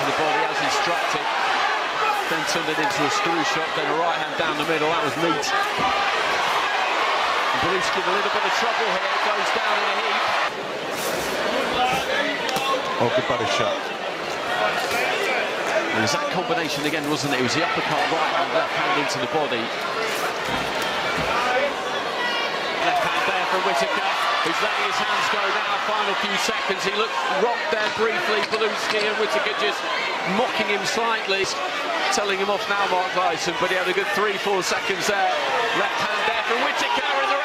to the body as instructed. Then turned it into a screw shot, then a right hand down the middle. That was neat. Blutski in a little bit of trouble here, goes down in a heap. Oh, good body shot. It was that combination again, wasn't it? It was the uppercut, right hand, left hand into the body. Left hand there for Whittaker, who's letting his hands go now. Final few seconds. He looked rocked there briefly. Blutski and Whittaker just mocking him slightly. Telling him off now, Mark Tyson, but he had a good three, four seconds there. Left hand there for Whittaker,